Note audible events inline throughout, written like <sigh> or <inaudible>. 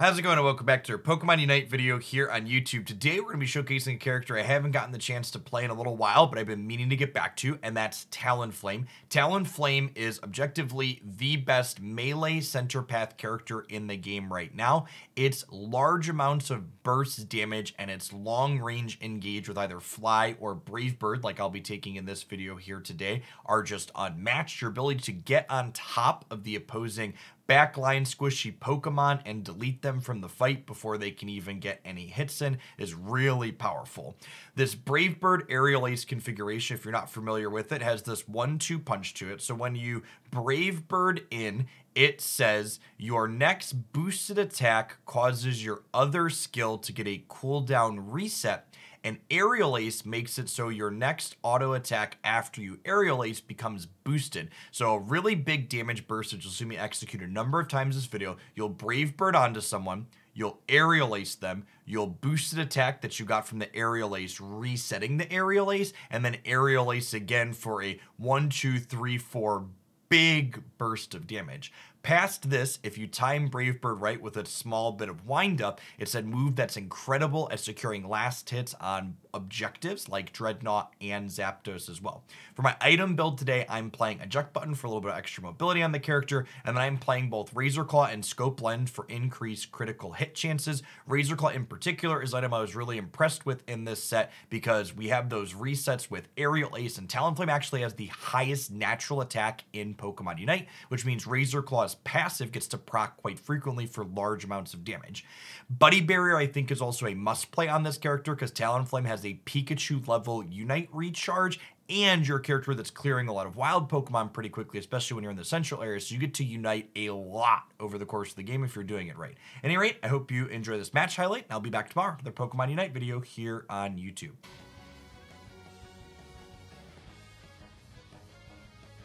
How's it going and welcome back to our Pokemon Unite video here on YouTube. Today we're going to be showcasing a character I haven't gotten the chance to play in a little while, but I've been meaning to get back to, and that's Talonflame. Talonflame is objectively the best melee center path character in the game right now. It's large amounts of burst damage and its long range engage with either Fly or Brave Bird, like I'll be taking in this video here today, are just unmatched. Your ability to get on top of the opposing backline squishy Pokemon and delete them from the fight before they can even get any hits in is really powerful. This Brave Bird Aerial Ace configuration, if you're not familiar with it, has this one-two punch to it. So when you Brave Bird in, it says your next boosted attack causes your other skill to get a cooldown reset and Aerial Ace makes it so your next auto attack after you Aerial Ace becomes boosted. So a really big damage burst that you'll see me execute a number of times this video. You'll Brave Bird onto someone, you'll Aerial Ace them, you'll boost attack that you got from the Aerial Ace, resetting the Aerial Ace, and then Aerial Ace again for a one, two, three, four big burst of damage. Past this, if you time Brave Bird right with a small bit of windup, it's a move that's incredible at securing last hits on objectives like Drednaw and Zapdos as well. For my item build today, I'm playing Eject Button for a little bit of extra mobility on the character, and then I'm playing both Razor Claw and Scope Lens for increased critical hit chances. Razor Claw in particular is an item I was really impressed with in this set because we have those resets with Aerial Ace, and Talonflame actually has the highest natural attack in Pokemon Unite, which means Razor Claw passive gets to proc quite frequently for large amounts of damage. Buddy Barrier, I think, is also a must play on this character because Talonflame has a Pikachu level Unite recharge and you're a character that's clearing a lot of wild Pokemon pretty quickly, especially when you're in the central area, so you get to unite a lot over the course of the game if you're doing it right. At any rate, I hope you enjoy this match highlight, I'll be back tomorrow with a Pokemon Unite video here on YouTube.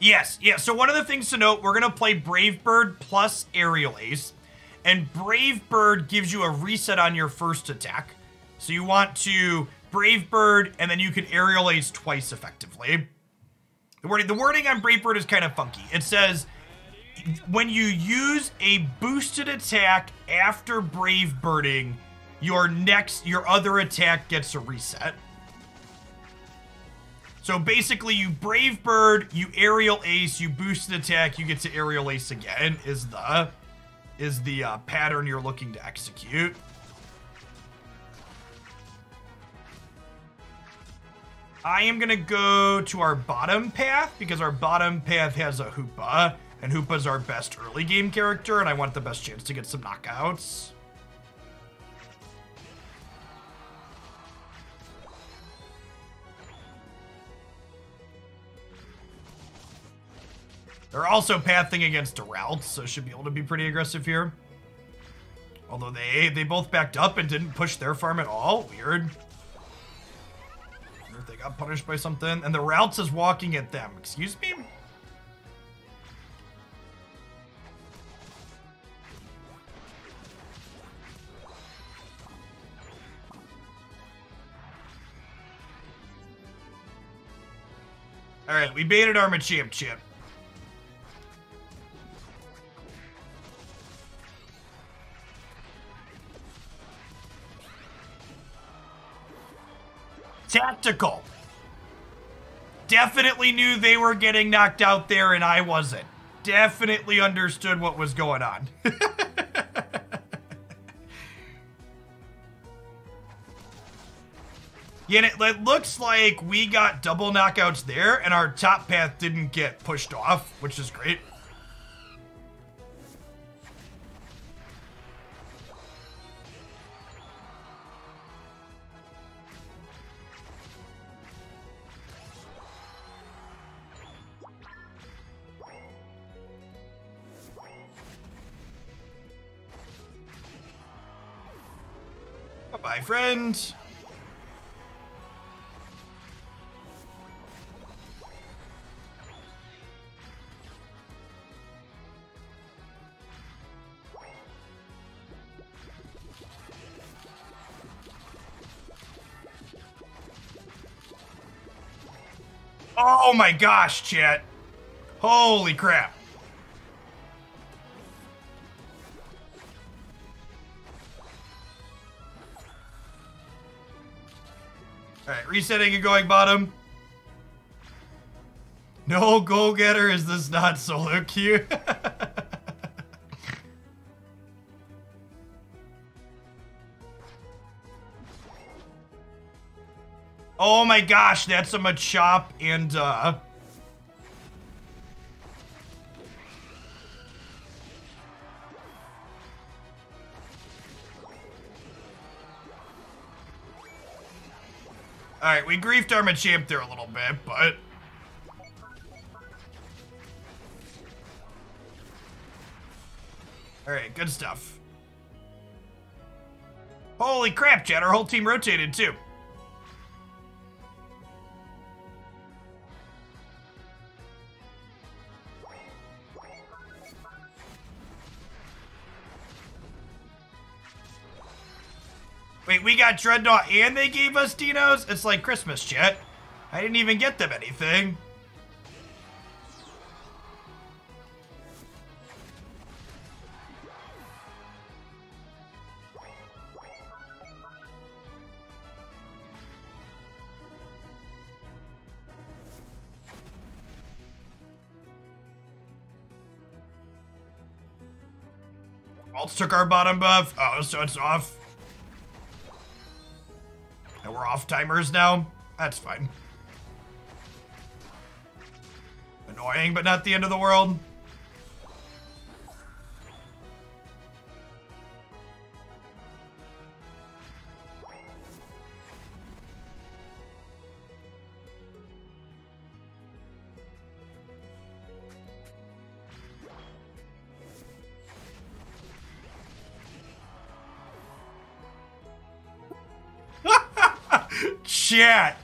Yes, yeah. So one of the things to note, we're to play Brave Bird plus Aerial Ace. And Brave Bird gives you a reset on your first attack. So you want to Brave Bird, and then you can Aerial Ace twice effectively. The wording, the wording on Brave Bird is kind of funky. It says, when you use a boosted attack after Brave Birding, your next, your other attack gets a reset. So basically, you Brave Bird, you Aerial Ace, you boost an attack, you get to Aerial Ace again, is the is the uh, pattern you're looking to execute. I am to go to our bottom path because our bottom path has a Hoopa, and Hoopa's our best early game character, and I want the best chance to get some knockouts. They're also pathing against a so should be able to be pretty aggressive here. Although they they both backed up and didn't push their farm at all. Weird. Wonder if they got punished by something. And the routes is walking at them. Excuse me? Alright, we baited our Machamp chip. Tactical. Definitely knew they were getting knocked out there and I wasn't. Definitely understood what was going on. <laughs> Yeah, it, it, looks like we got double knockouts there, and our top path didn't get pushed off, which is great. Friend. Oh my gosh, chat. Holy crap. Alright, resetting and going bottom. No goal getter is this not solo queue? <laughs> oh my gosh, that's a Machop and uh Alright, we griefed our Machamp there a little bit, but... Alright, good stuff. Holy crap, Chad, our whole team rotated too. We got Drednaw and they gave us Dinos? It's like Christmas, Chet. I didn't even get them anything. Took our bottom buff. Oh, so it's off. Off timers now? That's fine. Annoying, but not the end of the world. Chat.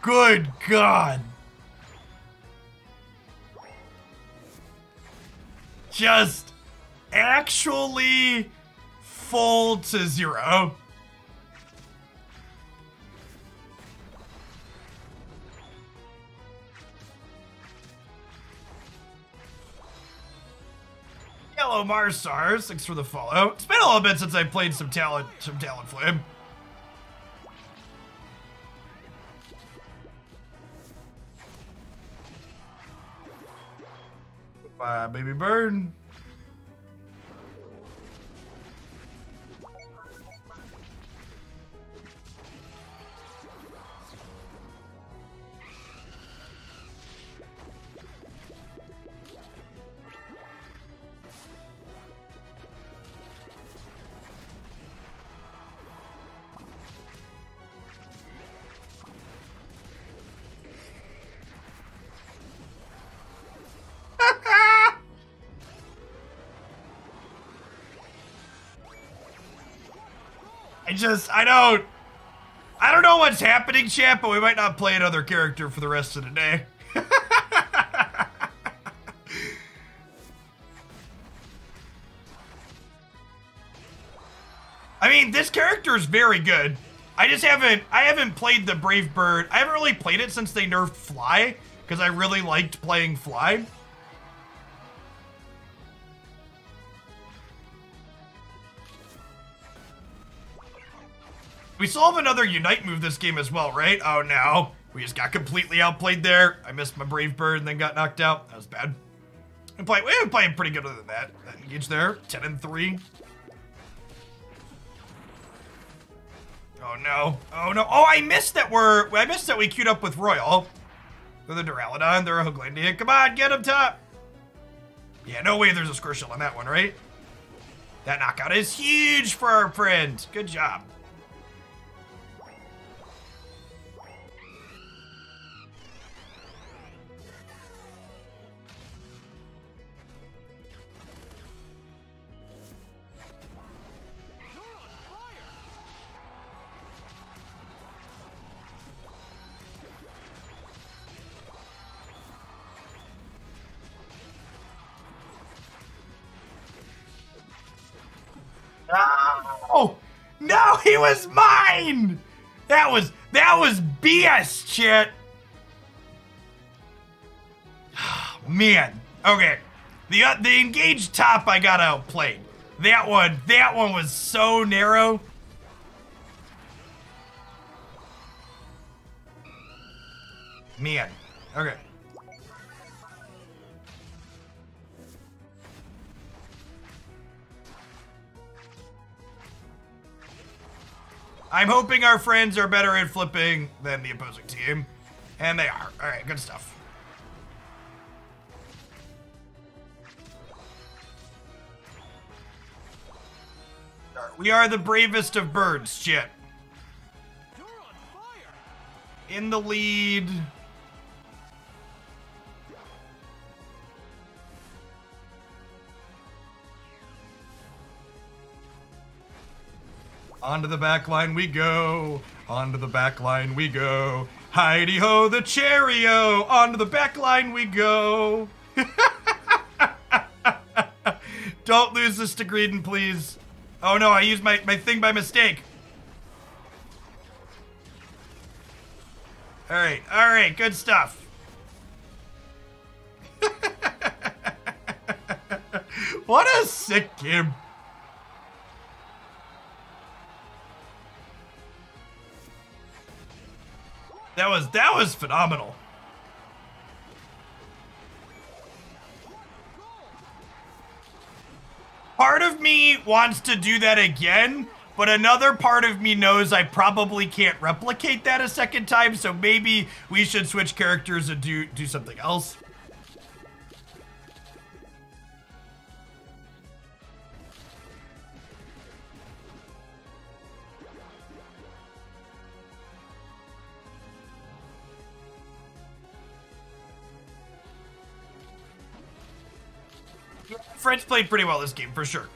Good God. Just actually full to zero. Hello, Marsars. Thanks for the follow. It's been a little bit since I played some Talent, some Talonflame. Bye, baby bird. I just, I don't, I don't know what's happening, champ, but we might not play another character for the rest of the day. <laughs> I mean, this character is very good. I just haven't, I haven't played the Brave Bird. I haven't really played it since they nerfed Fly, because I really liked playing Fly. We still have another Unite move this game as well, right? Oh no. We just got completely outplayed there. I missed my Brave Bird and then got knocked out. That was bad. We play, we've playing pretty good other than that. That engage there. 10 and 3. Oh no. Oh no. Oh, I missed that we're I missed that we queued up with Royal. They're the Duraludon, they're a Hooglandia. Come on, get him top. Yeah, no way there's a Squirtle on that one, right? That knockout is huge for our friend. Good job. No! No, he was mine! That was that was BS shit. <sighs> Man. Okay. The uh, the engaged top I got outplayed. That one, that one was so narrow. Man. Okay. I'm hoping our friends are better at flipping than the opposing team. And they are. Alright, good stuff. We are the bravest of birds, shit. In the lead. Onto the back line we go. Onto the back line we go. Heidi ho the cherry-o. Onto the back line we go. <laughs> Don't lose this to Greedent, please. Oh no, I used my, my thing by mistake. Alright, alright, good stuff. <laughs> what a sick game. That was that was phenomenal. Part of me wants to do that again, but another part of me knows I probably can't replicate that a second time, so maybe we should switch characters and do do something else. French played pretty well this game, for sure.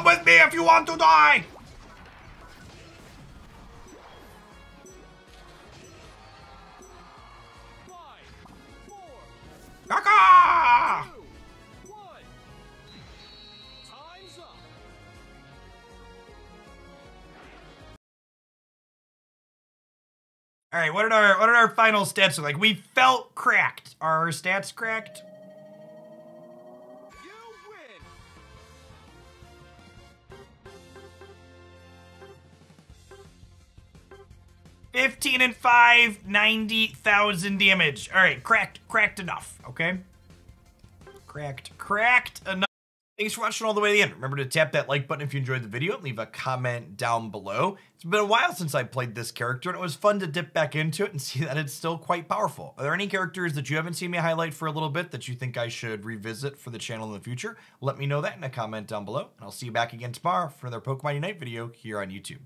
Come with me if you want to die! All right, what did our what did our final stats look like? We felt cracked. Are our stats cracked? 15 and 5, 90,000 damage. All right, cracked, cracked enough, okay? Cracked, cracked enough. Thanks for watching all the way to the end. Remember to tap that like button if you enjoyed the video and leave a comment down below. It's been a while since I played this character and it was fun to dip back into it and <laughs> see that it's still quite powerful. Are there any characters that you haven't seen me highlight for a little bit that you think I should revisit for the channel in the future? Let me know that in a comment down below and I'll see you back again tomorrow for another Pokemon Unite video here on YouTube.